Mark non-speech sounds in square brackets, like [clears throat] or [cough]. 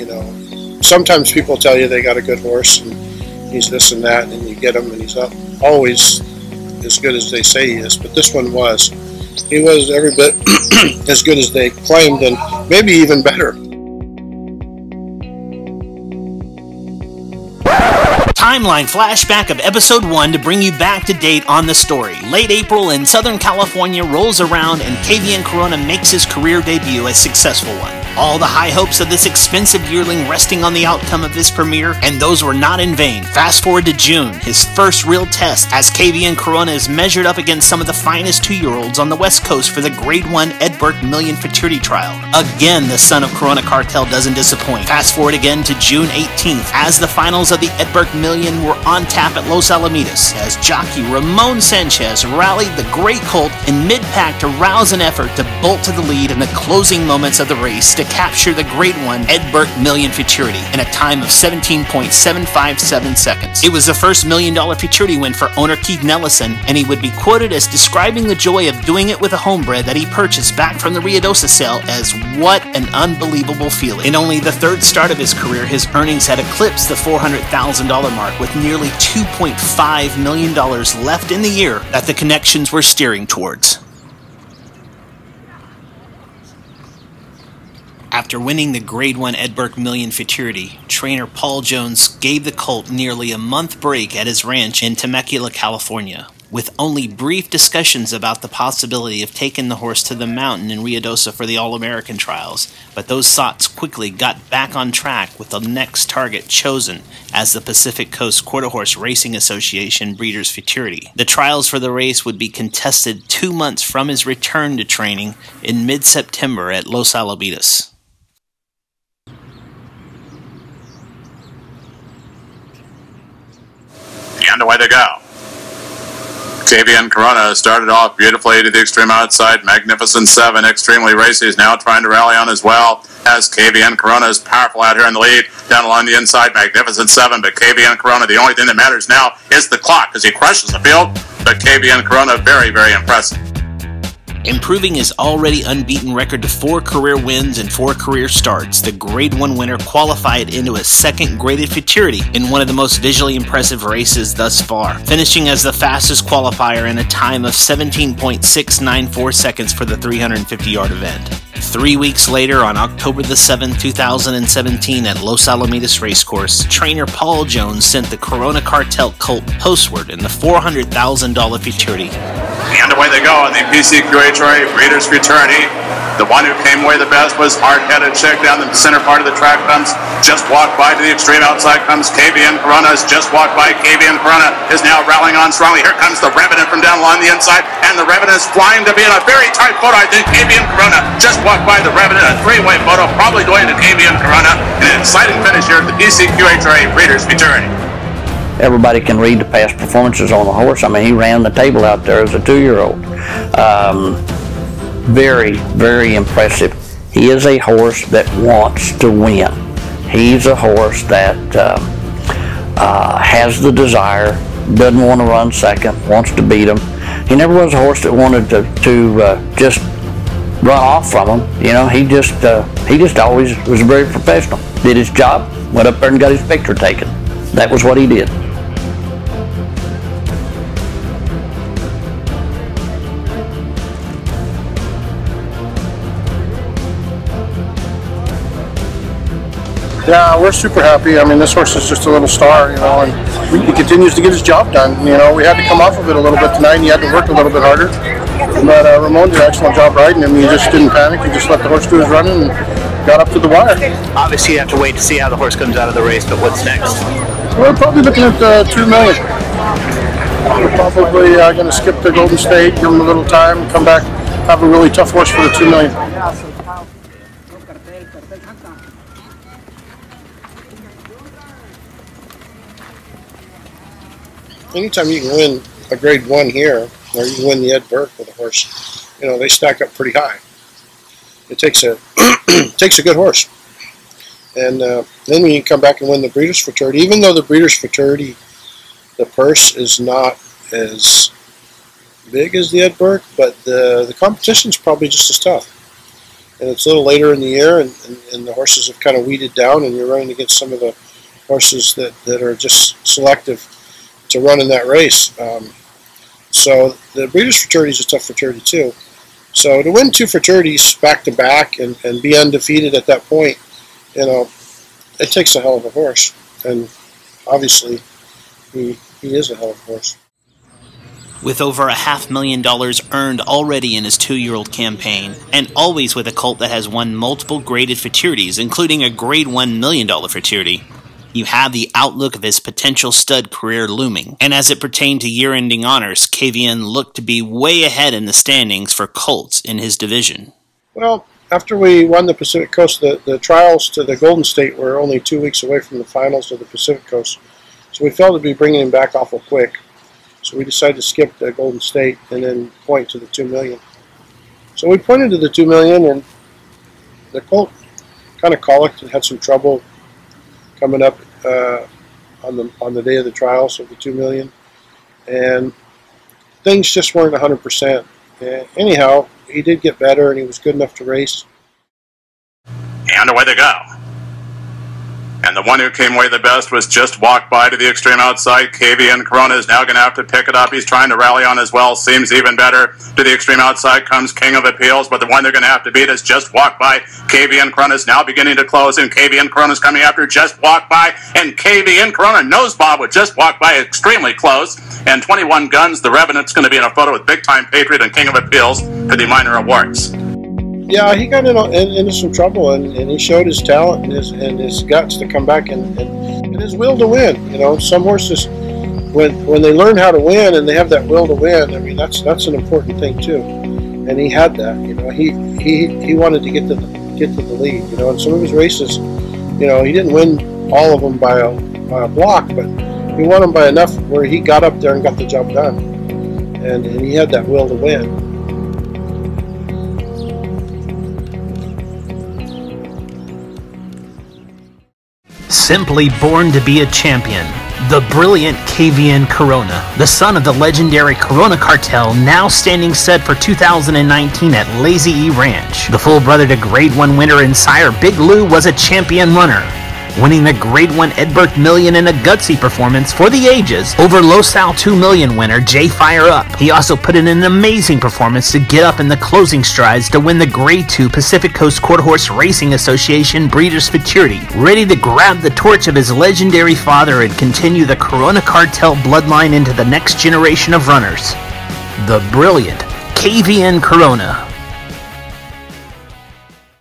you know, sometimes people tell you they got a good horse and he's this and that, and you get him and he's not always as good as they say he is. But this one was. He was every bit [clears throat] as good as they claimed, and maybe even better. Timeline flashback of episode 1 to bring you back to date on the story. Late April in Southern California rolls around and KVN Corona makes his career debut, a successful one. All the high hopes of this expensive yearling resting on the outcome of this premiere, and those were not in vain. Fast forward to June, his first real test, as KVN Corona is measured up against some of the finest two year olds on the West Coast for the Grade 1 Ed Burke Million Futurity Trial. Again, the son of Corona Cartel doesn't disappoint. Fast forward again to June 18th, as the finals of the Ed Burke Million were on tap at Los Alamitos, as jockey Ramon Sanchez rallied the great colt in mid pack to rouse an effort to bolt to the lead in the closing moments of the race to capture the Grade 1 Ed Burke Million Futurity in a time of 17.757 seconds. It was the first million dollar futurity win for owner Keith Nellesen, and he would be quoted as describing the joy of doing it with a homebred that he purchased back from the Ruidoso sale as what an unbelievable feeling. In only the third start of his career, his earnings had eclipsed the $400,000 mark with nearly $2.5 million left in the year that the connections were steering towards. After winning the Grade 1 Ed Burke Million Futurity, trainer Paul Jones gave the colt nearly a month break at his ranch in Temecula, California, with only brief discussions about the possibility of taking the horse to the mountain in Ruidoso for the All American trials, but those thoughts quickly got back on track with the next target chosen as the Pacific Coast Quarter Horse Racing Association Breeders' Futurity. The trials for the race would be contested two months from his return to training in mid September at Los Alamitos. and away they go. KVN Corona started off beautifully to the extreme outside. Magnificent 7, extremely racy, is now trying to rally on as well. As KVN Corona is powerful out here in the lead. Down along the inside, Magnificent 7, but KVN Corona, the only thing that matters now is the clock as he crushes the field. But KVN Corona, very, very impressive improving his already unbeaten record to four career wins and four career starts. The Grade 1 winner qualified into a second graded futurity in one of the most visually impressive races thus far, finishing as the fastest qualifier in a time of 17.694 seconds for the 350 yard event. Three weeks later, on October the 7th, 2017, at Los Alamitos Racecourse, trainer Paul Jones sent the Corona Cartel colt postward in the $400,000 futurity. And away they go on the PCQHRA Breeders' Futurity. The one who came away the best was hard-headed chick down the center part of the track comes, just walked by to the extreme outside comes KVN Corona, has just walked by. KVN Corona is now rallying on strongly. Here comes the Revenant from down along the inside, and the Revenant is flying to be in a very tight photo. I think KVN Corona just walked by the Revenant, a three-way photo, probably going to KVN Corona. An exciting finish here at the PCQHRA Breeders' Futurity everybody can read the past performances on the horse. I mean, he ran the table out there as a two-year-old. Um, very, very impressive. He is a horse that wants to win. He's a horse that uh, uh, has the desire, doesn't want to run second, wants to beat him. He never was a horse that wanted to, to uh, just run off from him. You know, he just uh, he just always was very professional. Did his job, went up there and got his picture taken. That was what he did. Yeah, we're super happy. I mean, this horse is just a little star, you know, and he continues to get his job done. You know, we had to come off of it a little bit tonight, and he had to work a little bit harder. But uh, Ramon did an excellent job riding him. He just didn't panic. He just let the horse do his running and got up to the wire. Obviously, you have to wait to see how the horse comes out of the race, but what's next? We're probably looking at uh, two million. We're probably uh, going to skip the Golden State, give him a little time, come back, have a really tough horse for the two million. Anytime you can win a grade one here, or you can win the Ed Burke with a horse, you know, they stack up pretty high. It takes a [clears throat] takes a good horse. And uh, then when you come back and win the Breeders' Futurity, even though the Breeders' Futurity, the purse is not as big as the Ed Burke, but the, the competition is probably just as tough. and it's a little later in the year, and, and, and the horses have kind of weeded down, and you're running against some of the horses that, that are just selective to run in that race. Um, so the Breeders' Fraternity is a tough fraternity too. So to win two fraternities back to back and, and be undefeated at that point, you know, it takes a hell of a horse. And obviously, he, he is a hell of a horse. With over a half million dollars earned already in his two year old campaign, and always with a colt that has won multiple graded futurities, including a grade $1 million futurity, you have the outlook of his potential stud career looming. And as it pertained to year ending honors, KVN looked to be way ahead in the standings for colts in his division. Well, after we won the Pacific Coast, the, the trials to the Golden State were only two weeks away from the finals of the Pacific Coast. So we felt it'd be bringing him back awful quick. So we decided to skip the Golden State and then point to the two million. So we pointed to the two million, and the colt kind of colicked and had some trouble coming up uh, on the on the day of the trials of the two million, and things just weren't 100 percent. Anyhow, he did get better, and he was good enough to race. And away they go. And the one who came away the best was just walked by to the extreme outside. KVN Corona is now going to have to pick it up. He's trying to rally on as well. Seems even better. To the extreme outside comes King of Appeals, but the one they're going to have to beat is just walked by. KVN Corona is now beginning to close, and KVN Corona is coming after just walked by. And KVN Corona knows Bob would just walk by extremely close. And 21 Guns, the Revenant's going to be in a photo with Big Time Patriot and King of Appeals for the minor awards yeah, he got in, in, into some trouble, and, and he showed his talent and his and his guts to come back and, and, and his will to win. You know, some horses when when they learn how to win and they have that will to win, I mean that's that's an important thing too. And he had that. You know, he he he wanted to get to the, get to the lead. You know, in some of his races, you know, he didn't win all of them by a, by a block, but he won them by enough where he got up there and got the job done. And, and he had that will to win. Simply born to be a champion. The brilliant KVN Corona, the son of the legendary Corona Cartel, now standing set for 2019 at Lazy E Ranch. The full brother to Grade 1 winner and sire Big Lou was a champion runner winning the Grade 1 Ed Burke Million in a gutsy performance for the ages over Los Al 2 Million winner Jay Fire Up. He also put in an amazing performance to get up in the closing strides to win the Grade 2 Pacific Coast Quarter Horse Racing Association Breeders' Futurity, ready to grab the torch of his legendary father and continue the Corona Cartel bloodline into the next generation of runners. The brilliant KVN Corona